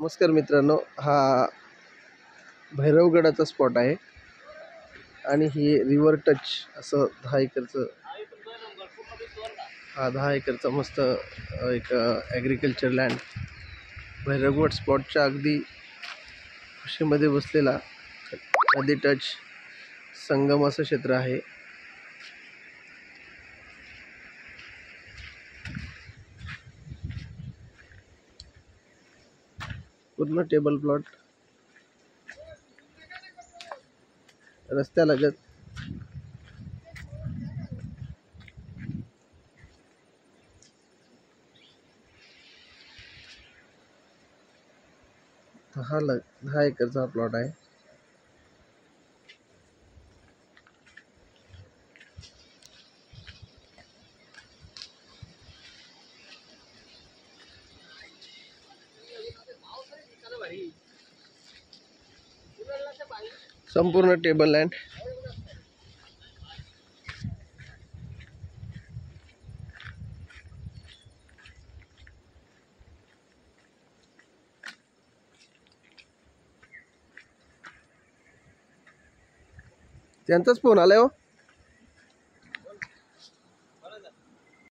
नमस्कार मित्रांनो हा भैरवगडाचा स्पॉट आहे. आणि ही रिव्हर टच असं दहा एकरचं हा दहा एकरचा मस्त एक ॲग्रिकल्चर लँड भैरवगड स्पॉटच्या अगदी खुशीमध्ये बसलेला नदी टच संगम असं क्षेत्र आहे. पूर्ण टेबल प्लॉट रस्त्यालगत हा। ल दहा एकरचा हा प्लॉट आहे संपूर्ण टेबल लँड फ़ोन आलाय हो.